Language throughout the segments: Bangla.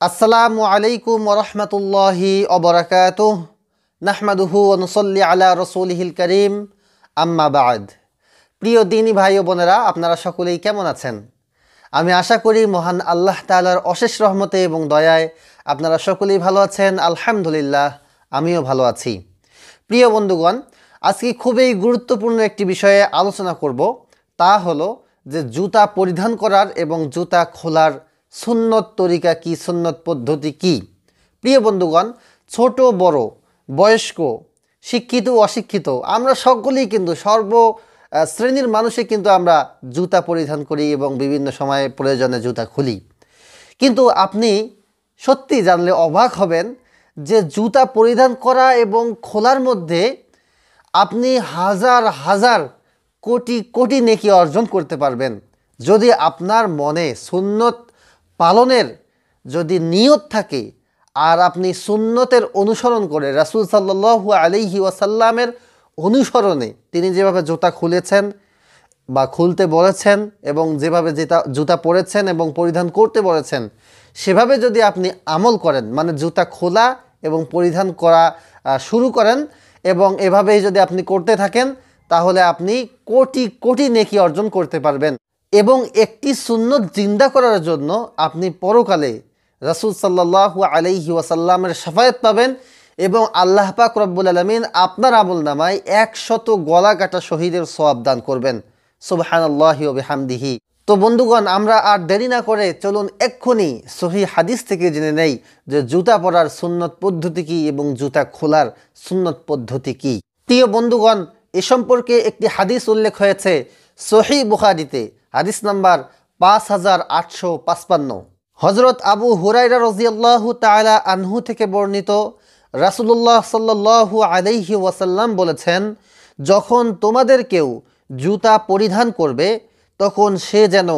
আসসালামু আলাইকুম ওরহমতুল্লাহি অবরাকাত নাহমাদুহু অনুসল্লি আলা রসুলহিল করিম। আম্মাবাদ প্রিয় দিনী ভাই ও বোনেরা, আপনারা সকলেই কেমন আছেন? আমি আশা করি মহান আল্লাহ তালার অশেষ রহমতে এবং দয়ায় আপনারা সকলেই ভালো আছেন। আলহামদুলিল্লাহ, আমিও ভালো আছি। প্রিয় বন্ধুগণ, আজকে খুবই গুরুত্বপূর্ণ একটি বিষয়ে আলোচনা করব। তা হলো যে জুতা পরিধান করার এবং জুতা খোলার সুন্নত তরিকা কি, সুন্নত পদ্ধতি কি? প্রিয় বন্ধুগণ, ছোট, বড়, বয়স্ক, শিক্ষিত, অশিক্ষিত, আমরা সকলেই কিন্তু সর্ব শ্রেণির মানুষে কিন্তু আমরা জুতা পরিধান করি এবং বিভিন্ন সময়ে প্রয়োজনে জুতা খুলি। কিন্তু আপনি সত্যি জানলে অবাক হবেন যে জুতা পরিধান করা এবং খোলার মধ্যে আপনি হাজার হাজার কোটি কোটি নেকি অর্জন করতে পারবেন। যদি আপনার মনে সুন্নত পালনের যদি নিয়ত থাকে আর আপনি সুন্নতের অনুসরণ করে রাসূল সাল্লাল্লাহু আলাইহি ওয়াসাল্লামের অনুসরণে তিনি যেভাবে জুতা খুলেছেন বা খুলতে বলেছেন এবং যেভাবে জুতা জুতা পরেছেন এবং পরিধান করতে বলেছেন, সেভাবে যদি আপনি আমল করেন মানে জুতা খোলা এবং পরিধান করা শুরু করেন এবং এভাবেই যদি আপনি করতে থাকেন, তাহলে আপনি কোটি কোটি নেকি অর্জন করতে পারবেন। এবং একটি সুন্নত জিন্দা করার জন্য আপনি পরকালে রাসূল সাল্লাল্লাহু আলাইহি ওয়াসাল্লামের সাফায়াত পাবেন এবং আল্লাহ পাক রব্বুল আলমিন আপনার আমল নামায় একশত গলা কাটা শহীদের সওয়াব দান করবেন। সুবহানাল্লাহি ওয়া বিহামদিহি। তো বন্ধুগণ, আমরা আর দেরি না করে চলুন এক্ষুনি সহি হাদিস থেকে জেনে নেই যে জুতা পরার সুন্নত পদ্ধতি কি এবং জুতা খোলার সুন্নত পদ্ধতি কি। প্রিয় বন্ধুগণ, এ সম্পর্কে একটি হাদিস উল্লেখ হয়েছে সহি বুখারিতে। হাদিস নাম্বার পাঁচ হাজার আটশো পাঁচপান্ন। হজরত আবু হুরাইরা রজিয়াল্লাহু তাআলা আনহু থেকে বর্ণিত রাসূলুল্লাহ সাল্লাল্লাহু আলাইহি ওয়াসাল্লাম বলেছেন, যখন তোমাদের কেউ জুতা পরিধান করবে, তখন সে যেন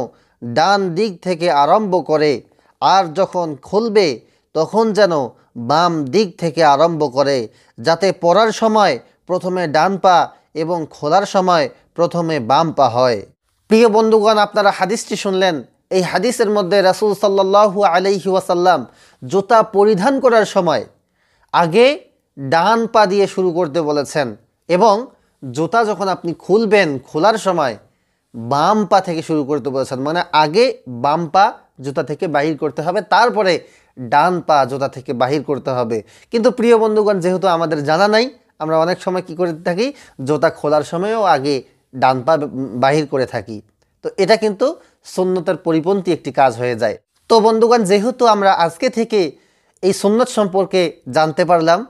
ডান দিক থেকে আরম্ভ করে আর যখন খুলবে, তখন যেন বাম দিক থেকে আরম্ভ করে, যাতে পরার সময় প্রথমে ডান পা এবং খোলার সময় প্রথমে বাম পা হয়। প্রিয় বন্ধুগণ, আপনারা হাদিসটি শুনলেন। এই হাদিসের মধ্যে রাসূল সাল্লাল্লাহু আলাইহি ওয়াসাল্লাম জুতা পরিধান করার সময় আগে ডান পা দিয়ে শুরু করতে বলেছেন এবং জুতা যখন আপনি খুলবেন খোলার সময় বাম পা থেকে শুরু করতে বলেছেন মানে আগে বাম পা জুতা থেকে বাহির করতে হবে, তারপরে ডান পা জুতা থেকে বাহির করতে হবে। কিন্তু প্রিয় বন্ধুগণ, যেহেতু আমাদের জানা নাই, আমরা অনেক সময় কি করে থাকি? জুতা খোলার সময়ও আগে ডান পা বাহির করে থাকি। তো এটা কিন্তু সুন্নতের পরিপন্থী একটি কাজ হয়ে যায়। তো বন্ধুগণ, যেহেতু আমরা আজকে থেকে এই সুন্নত সম্পর্কে জানতে পারলাম,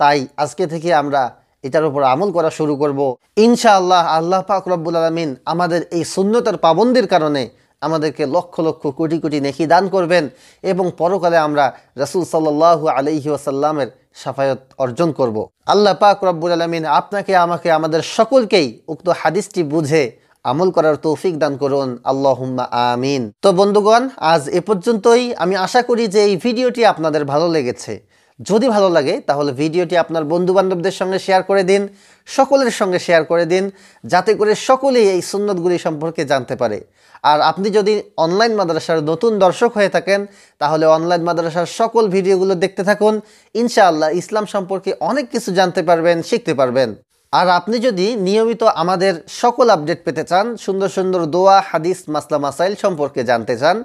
তাই আজকে থেকে আমরা এটার উপর আমল করা শুরু করব। ইনশাআল্লাহ আল্লাহ পাক রব্বুল আলমিন আমাদের এই শূন্যতার পাবন্দির কারণে আমাদেরকে লক্ষ লক্ষ কোটি কোটি নেকি দান করবেন এবং পরকালে আমরা রাসূল সাল্লাল্লাহু আলাইহি ওয়াসাল্লামের সাফায়ত অর্জন করব। আল্লাহ পাক রব্বুল আলমিন আপনাকে, আমাকে, আমাদের সকলকেই উক্ত হাদিসটি বুঝে আমল করার তৌফিক দান করুন। আল্লাহুম্মা আমিন। তো বন্ধুগণ, আজ এ পর্যন্তই। আমি আশা করি যে এই ভিডিওটি আপনাদের ভালো লেগেছে। যদি ভালো লাগে, তাহলে ভিডিওটি আপনার বন্ধু বান্ধবদের সঙ্গে শেয়ার করে দিন, সকলের সঙ্গে শেয়ার করে দিন, যাতে করে সকলেই এই সুন্নতগুলি সম্পর্কে জানতে পারে। আর আপনি যদি অনলাইন মাদ্রাসার নতুন দর্শক হয়ে থাকেন, তাহলে অনলাইন মাদ্রাসার সকল ভিডিওগুলো দেখতে থাকুন। ইনশাআল্লাহ ইসলাম সম্পর্কে অনেক কিছু জানতে পারবেন, শিখতে পারবেন। আর আপনি যদি নিয়মিত আমাদের সকল আপডেট পেতে চান, সুন্দর সুন্দর দোয়া, হাদিস, মাসলা, মাসাইল সম্পর্কে জানতে চান,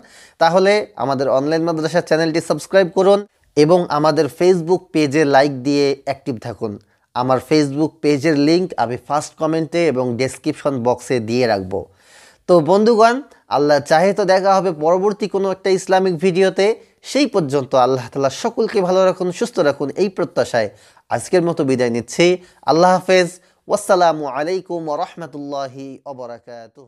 তাহলে আমাদের অনলাইন মাদ্রাসা চ্যানেলটি সাবস্ক্রাইব করুন। এবং আমাদের ফেসবুক পেজে লাইক দিয়ে অ্যাক্টিভ থাকুন। আমার ফেসবুক পেজের লিংক আমি ফার্স্ট কমেন্টে এবং ডেসক্রিপশন বক্সে দিয়ে রাখব। তো বন্ধুগণ, আল্লাহ চাহে তো দেখা হবে পরবর্তী কোনো একটা ইসলামিক ভিডিওতে। সেই পর্যন্ত আল্লাহ তালা সকলকে ভালো রাখুন, সুস্থ রাখুন এই প্রত্যাশায় আজকের মতো বিদায় নিচ্ছি। আল্লাহ হাফেজ। ওয়াসালামু আলাইকুম রহমতুল্লাহি অবরাকাতুহ